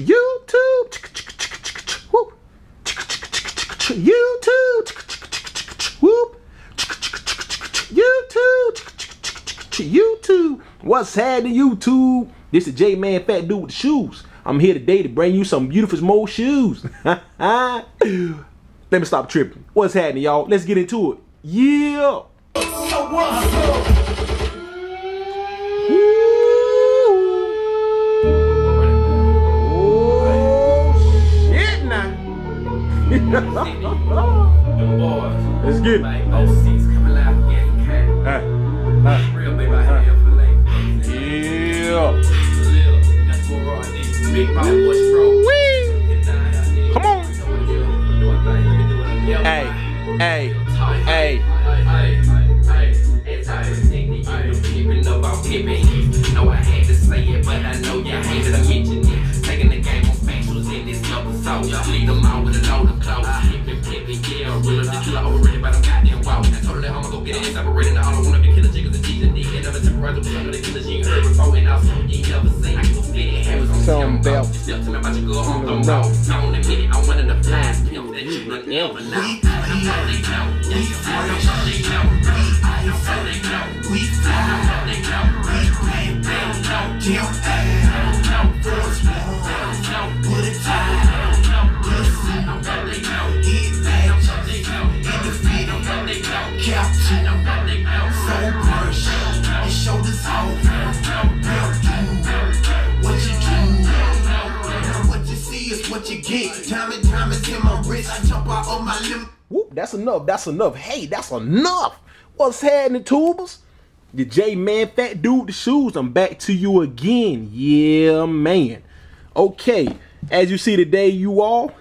YouTube. Whoop. YouTube. Whoop. YouTube. YouTube. What's happening, YouTube? This is J Man Fat Dude with the shoes. I'm here today to bring you some beautiful small shoes. Let me stop tripping. What's happening, y'all? Let's get into it. Yeah. Let's get it. Hey, yeah. Come on. Hey, hey, hey. Know I had to say it, but I know you hated to mention it. Taking the game on specials in this. Lead them out with a load that I'ma go get it separated. All I wanna be killer chickens and cheese and dick. And never temporize the blood of the killers you ain't heard before. And also, you ain't never seen. I go split it, hammers on Some some belt. belt. Step to me about your girl, I'm gon' know. Don't admit it, I'm one of the flies pimps that you done ever know. I'm totally know. Yes, I'm totally know. I'm totally know. We fly. I'm totally know. They don't know. They don't know. Force me. They don't know. Put it down. You get. Time and time is in my wrist. I jump out on my limb. Whoop, that's enough. That's enough. Hey, that's enough. What's happening, tubers? The J Man Fat Dude the Shoes. I'm back to you again. Yeah, man. Okay, as you see today, you all,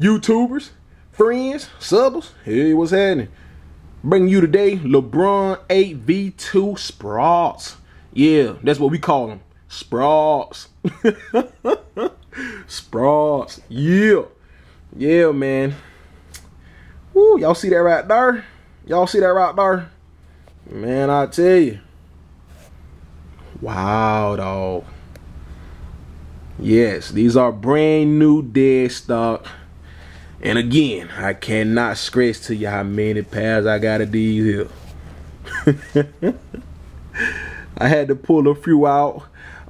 YouTubers, friends, subbers, hey, what's happening? Bringing you today LeBron 8v2 Sprouts. Yeah, that's what we call them. Sprouts. Sprouts. Yeah. Yeah, man. Woo, y'all see that right there? Y'all see that right there? Man, I tell you. Wow, dog. Yes, these are brand new dead stock. And again, I cannot stress to you how many pairs I got of these here. I had to pull a few out.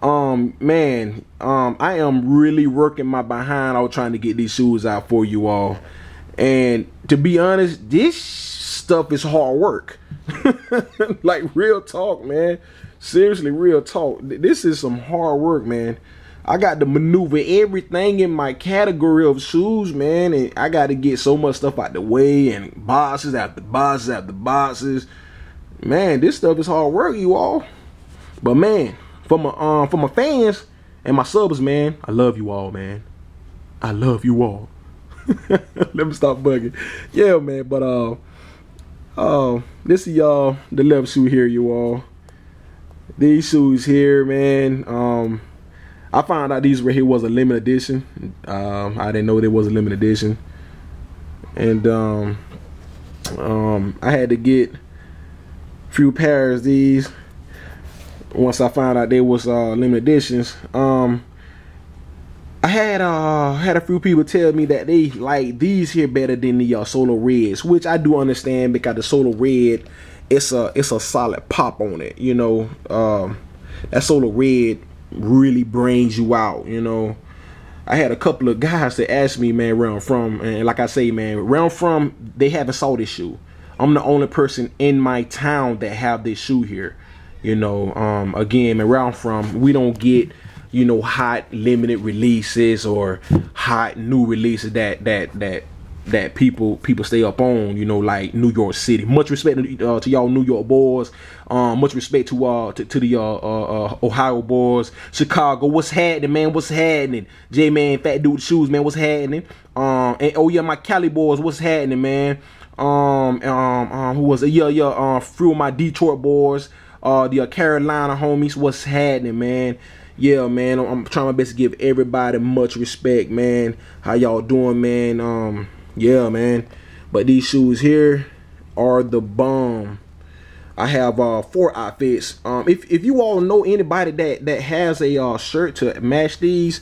Um, man, um, I am really working my behind out trying to get these shoes out for you all. And to be honest, this stuff is hard work. like real talk, man. Seriously, real talk. This is some hard work, man. I got to maneuver everything in my category of shoes, man, and I got to get so much stuff out the way and boxes after boxes after boxes. Man, this stuff is hard work, you all. But man, for my um for my fans and my subs, man, I love you all, man. I love you all. Let me stop bugging. Yeah, man, but uh uh this is y'all the left shoe here, you all. These shoes here, man. Um I found out these right here was a limited edition. Um I didn't know there was a limited edition. And um um I had to get few pairs these once I found out they was uh limited editions. Um I had uh had a few people tell me that they like these here better than the uh, Solar Reds, which I do understand because the Solar Red, it's a it's a solid pop on it. You know, um, that Solar Red really brings you out. You know, I had a couple of guys that asked me, man, where I'm from, and like I say, man, where I'm from, they haven't saw this shoe. I'm the only person in my town that have this shoe here. You know, um, again, where I'm from, we don't get you know hot limited releases or hot new releases that that that that people people stay up on you know like new york city. Much respect uh, to y'all new york boys. Um much respect to uh to, to the uh, uh, uh ohio boys. Chicago what's happening man? What's happening? J-man fat dude shoes man what's happening? Um and oh yeah my cali boys what's happening man? Um um um who was it? Yeah yeah um of my detroit boys uh the uh, carolina homies what's happening man yeah, man, I'm, I'm trying my best to give everybody much respect, man. How y'all doing, man? Um, yeah, man. But these shoes here are the bomb. I have uh four outfits. Um, if if you all know anybody that that has a uh, shirt to match these,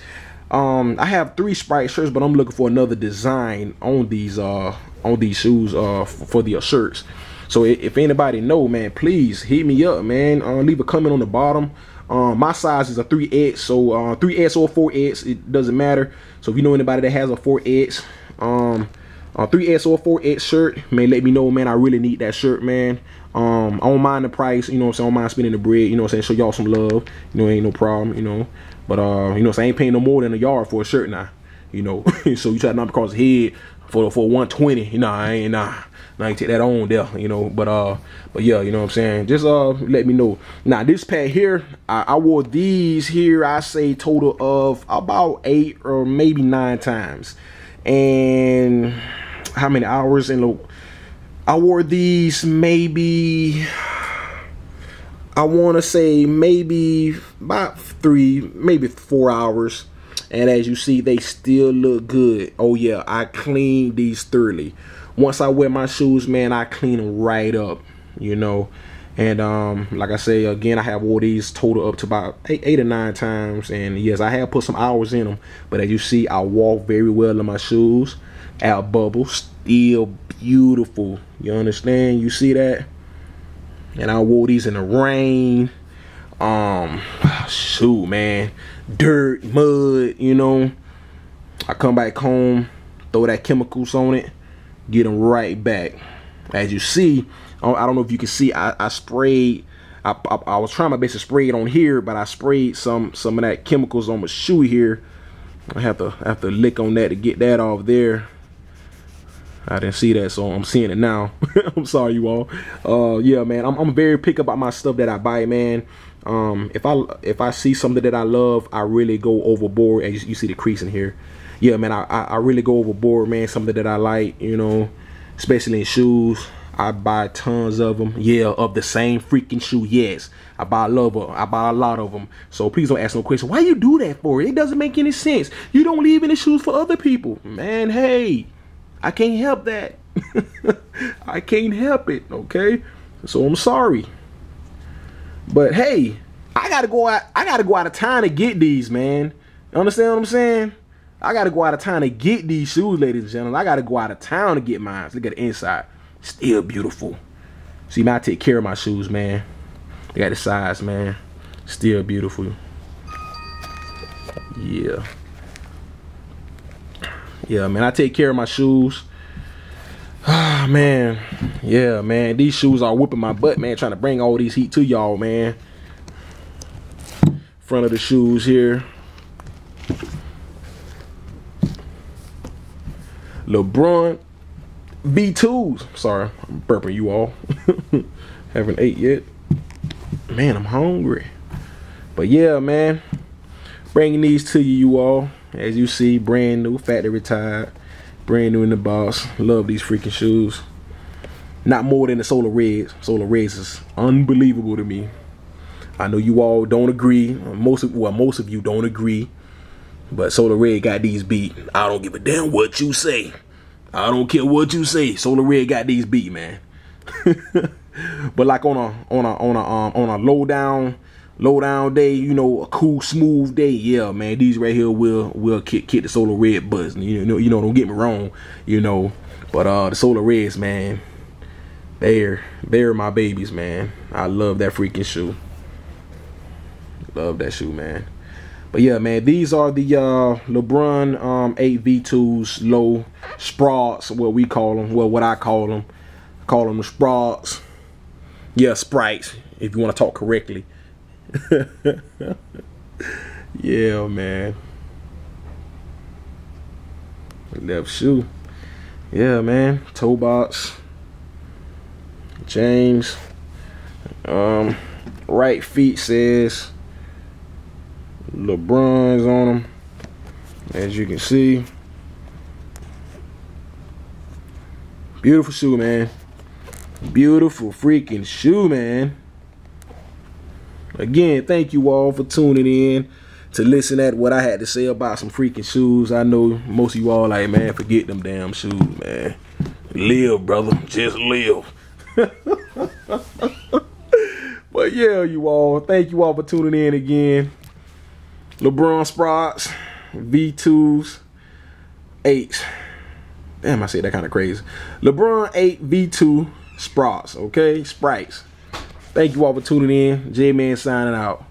Um, I have three Sprite shirts, but I'm looking for another design on these uh on these shoes uh for the uh, shirts. So if anybody know, man, please hit me up, man. Uh, leave a comment on the bottom. Um, my size is a 3X, so uh, 3X or 4X, it doesn't matter. So if you know anybody that has a 4X, um, a 3X or 4X shirt, man, let me know, man. I really need that shirt, man. Um, I don't mind the price, you know what I'm saying? I don't mind spending the bread, you know what I'm saying? Show y'all some love, you know, ain't no problem, you know. But, uh, you know so I ain't paying no more than a yard for a shirt now, you know. so you try to knock across the head for, for 120, you know, I ain't, nah. I ain't take that on there, you know. But uh, but yeah, you know what I'm saying. Just uh, let me know. Now this pad here, I, I wore these here. I say total of about eight or maybe nine times, and how many hours in the I wore these maybe I want to say maybe about three, maybe four hours. And as you see, they still look good. Oh yeah, I clean these thoroughly. Once I wear my shoes, man, I clean them right up, you know. And um, like I say again, I have wore these total up to about eight, eight or nine times. And yes, I have put some hours in them. But as you see, I walk very well in my shoes. Out bubble, still beautiful. You understand? You see that? And I wore these in the rain. Um, shoot, man, dirt, mud. You know, I come back home, throw that chemicals on it, get them right back. As you see, I don't know if you can see, I, I sprayed. I, I, I, was trying my best to spray it on here, but I sprayed some some of that chemicals on my shoe here. I have to I have to lick on that to get that off there. I didn't see that, so I'm seeing it now. I'm sorry, you all. Uh, yeah, man, I'm, I'm very pick about my stuff that I buy, man. Um, if I if I see something that I love, I really go overboard. As you see the crease in here, yeah, man, I I really go overboard, man. Something that I like, you know, especially in shoes. I buy tons of them. Yeah, of the same freaking shoe. Yes, I buy a lot of I buy a lot of them. So please don't ask no question. Why you do that for? It doesn't make any sense. You don't leave any shoes for other people, man. Hey. I can't help that. I can't help it, okay? So I'm sorry. But hey, I gotta go out, I gotta go out of town to get these, man. You understand what I'm saying? I gotta go out of town to get these shoes, ladies and gentlemen. I gotta go out of town to get mine. Look at the inside. Still beautiful. See, man, I take care of my shoes, man. They got the size, man. Still beautiful. Yeah yeah, man, I take care of my shoes. Ah, man. Yeah, man. These shoes are whipping my butt, man. Trying to bring all these heat to y'all, man. Front of the shoes here. LeBron V2s. Sorry, I'm burping you all. Haven't ate yet. Man, I'm hungry. But yeah, man. Bringing these to you, you all. As you see, brand new, factory tied, brand new in the box. Love these freaking shoes. Not more than the Solar Reds. Solar Reds is unbelievable to me. I know you all don't agree. Most of well, most of you don't agree. But Solar Red got these beat. I don't give a damn what you say. I don't care what you say. Solar Red got these beat, man. but like on a on a on a um on a low down low down day, you know, a cool, smooth day, yeah, man, these right here will will kick kick the solar red buzz. You know, you know, don't get me wrong, you know, but uh, the solar reds, man, they're they're my babies, man. I love that freaking shoe. Love that shoe, man. But yeah, man, these are the uh, LeBron um, 8 V2s low Sprouts, what we call them. Well, what I call them. I call them the Sprouts. Yeah, Sprites, if you want to talk correctly. yeah, man. Left shoe. Yeah, man. Toe box. James. Um, right feet says LeBron's on them. As you can see. Beautiful shoe, man. Beautiful freaking shoe, man. Again, thank you all for tuning in to listen at what I had to say about some freaking shoes. I know most of you all like, man, forget them damn shoes, man. Live, brother. Just live. but yeah, you all. Thank you all for tuning in again. LeBron Sprouts. V2s, 8s. Damn, I said that kind of crazy. LeBron 8 V2 Sprots, okay? Sprites. Thank you all for tuning in. J Man signing out.